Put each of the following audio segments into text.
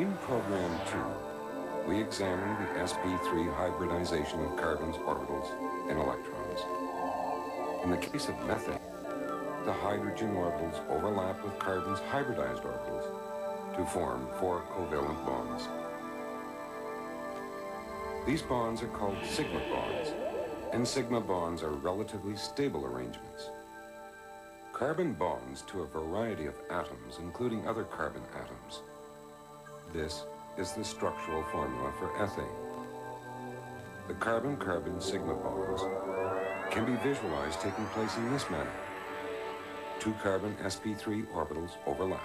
In program two, we examine the sp3 hybridization of carbon's orbitals and electrons. In the case of methane, the hydrogen orbitals overlap with carbon's hybridized orbitals to form four covalent bonds. These bonds are called sigma bonds, and sigma bonds are relatively stable arrangements. Carbon bonds to a variety of atoms, including other carbon atoms. This is the structural formula for ethane. The carbon-carbon sigma bonds can be visualized taking place in this manner. Two carbon sp3 orbitals overlap,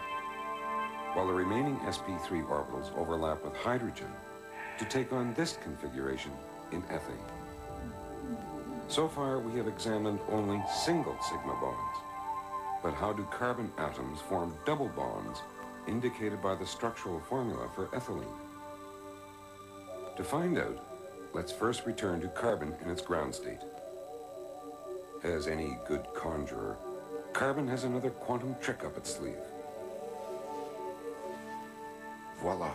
while the remaining sp3 orbitals overlap with hydrogen to take on this configuration in ethane. So far, we have examined only single sigma bonds. But how do carbon atoms form double bonds indicated by the structural formula for ethylene? To find out, let's first return to carbon in its ground state. As any good conjurer, carbon has another quantum trick up its sleeve. Voila,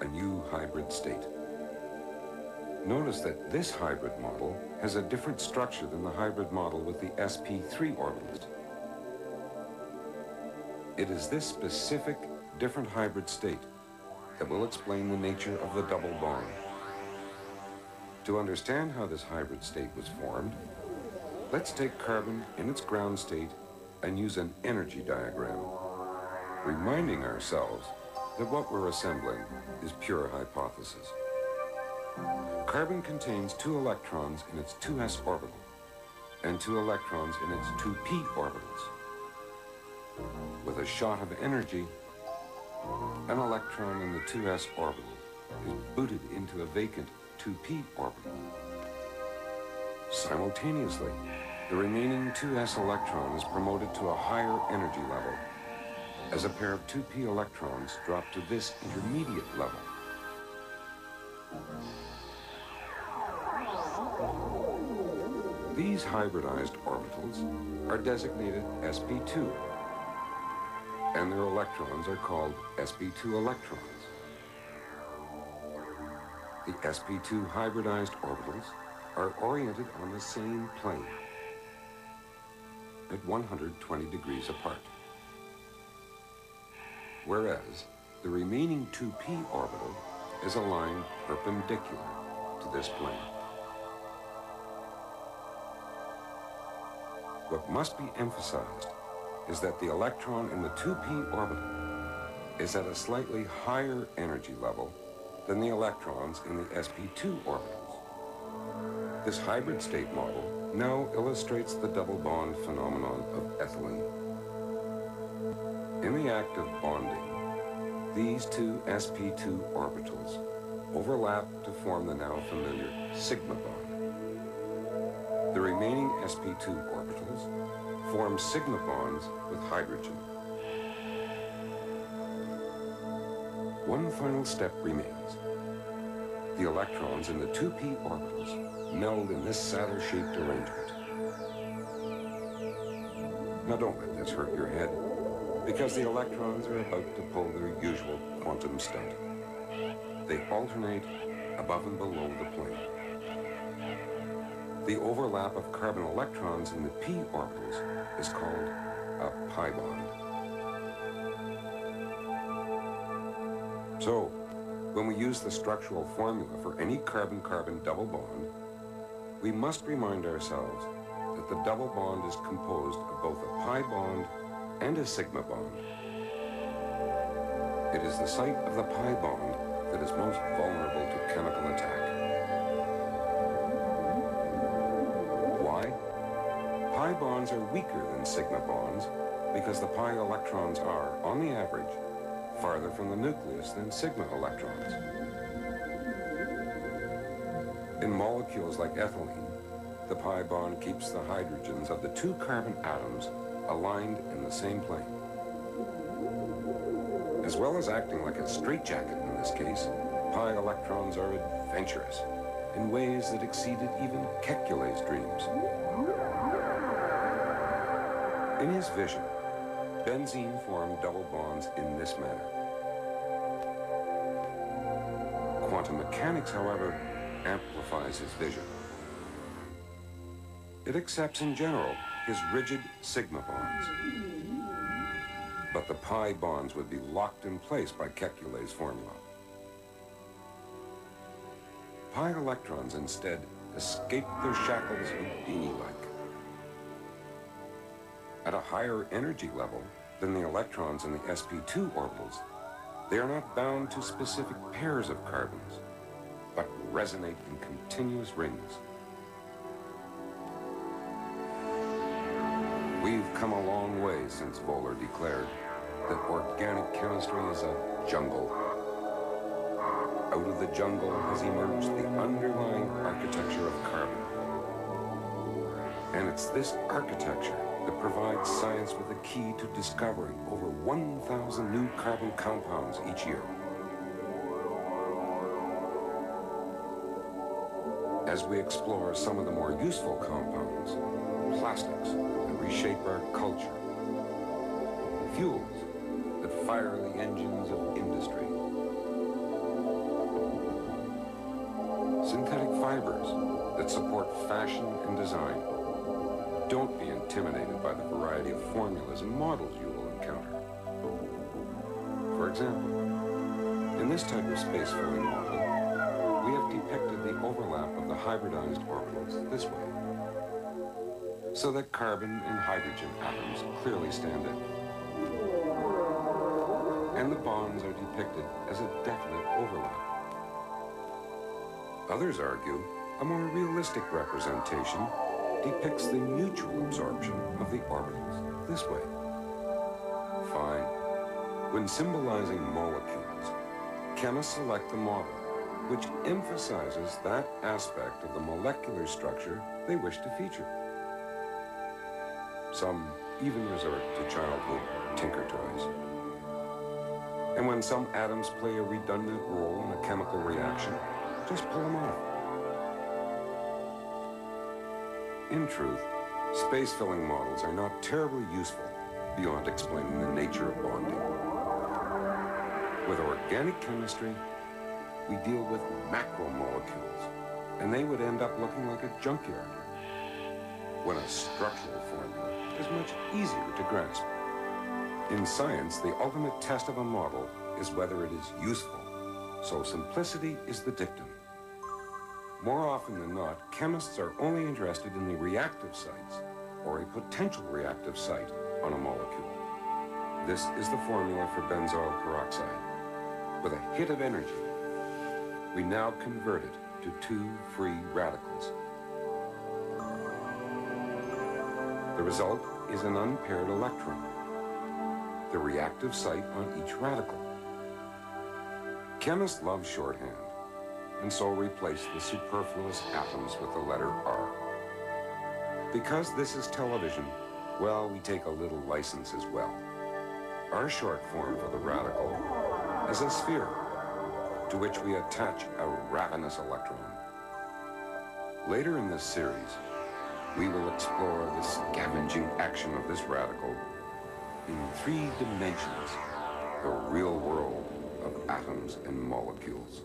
a new hybrid state. Notice that this hybrid model has a different structure than the hybrid model with the sp3 orbitals. It is this specific, different hybrid state that will explain the nature of the double bond. To understand how this hybrid state was formed, let's take carbon in its ground state and use an energy diagram, reminding ourselves that what we're assembling is pure hypothesis. Carbon contains two electrons in its 2s orbital and two electrons in its 2p orbitals. With a shot of energy, an electron in the 2s orbital is booted into a vacant 2p orbital. Simultaneously, the remaining 2s electron is promoted to a higher energy level as a pair of 2p electrons drop to this intermediate level. These hybridized orbitals are designated sp2, and their electrons are called sp2 electrons. The sp2 hybridized orbitals are oriented on the same plane at 120 degrees apart whereas the remaining 2p orbital is aligned perpendicular to this plane. What must be emphasized is that the electron in the 2p orbital is at a slightly higher energy level than the electrons in the sp2 orbitals. This hybrid state model now illustrates the double bond phenomenon of ethylene. In the act of bonding, these two sp2 orbitals overlap to form the now familiar sigma bond. The remaining sp2 orbitals form sigma bonds with hydrogen. One final step remains. The electrons in the 2p orbitals meld in this saddle-shaped arrangement. Now don't let this hurt your head because the electrons are about to pull their usual quantum stunt. They alternate above and below the plane. The overlap of carbon electrons in the p orbitals is called a pi bond. So, when we use the structural formula for any carbon-carbon double bond, we must remind ourselves that the double bond is composed of both a pi bond and a sigma bond. It is the site of the pi bond that is most vulnerable to chemical attack. Pi bonds are weaker than sigma bonds because the pi electrons are, on the average, farther from the nucleus than sigma electrons. In molecules like ethylene, the pi bond keeps the hydrogens of the two carbon atoms aligned in the same plane. As well as acting like a straitjacket in this case, pi electrons are adventurous in ways that exceeded even Kekule's dreams. In his vision, benzene formed double bonds in this manner. Quantum mechanics, however, amplifies his vision. It accepts in general his rigid sigma bonds. But the pi bonds would be locked in place by Kekule's formula. Pi electrons instead escape their shackles Houdini-like. At a higher energy level than the electrons in the sp2 orbitals, they are not bound to specific pairs of carbons, but resonate in continuous rings. We've come a long way since Wohler declared that organic chemistry is a jungle. Out of the jungle has emerged the underlying architecture of carbon. And it's this architecture that provides science with a key to discovering over 1,000 new carbon compounds each year. As we explore some of the more useful compounds, plastics that reshape our culture, fuels that fire the engines of industry, synthetic fibers that support fashion and design. Intimidated by the variety of formulas and models you will encounter. For example, in this type of space-filling model, we have depicted the overlap of the hybridized orbitals this way, so that carbon and hydrogen atoms clearly stand out. And the bonds are depicted as a definite overlap. Others argue a more realistic representation depicts the mutual absorption of the orbitals this way. Fine. When symbolizing molecules, chemists select the model which emphasizes that aspect of the molecular structure they wish to feature. Some even resort to childhood tinker toys. And when some atoms play a redundant role in a chemical reaction, just pull them off. In truth, space-filling models are not terribly useful beyond explaining the nature of bonding. With organic chemistry, we deal with macromolecules, and they would end up looking like a junkyard. When a structural formula is much easier to grasp. In science, the ultimate test of a model is whether it is useful, so simplicity is the dictum. More often than not, chemists are only interested in the reactive sites or a potential reactive site on a molecule. This is the formula for benzoyl peroxide. With a hit of energy, we now convert it to two free radicals. The result is an unpaired electron, the reactive site on each radical. Chemists love shorthand and so replace the superfluous atoms with the letter R. Because this is television, well, we take a little license as well. Our short form for the radical is a sphere, to which we attach a ravenous electron. Later in this series, we will explore the scavenging action of this radical in three dimensions, the real world of atoms and molecules.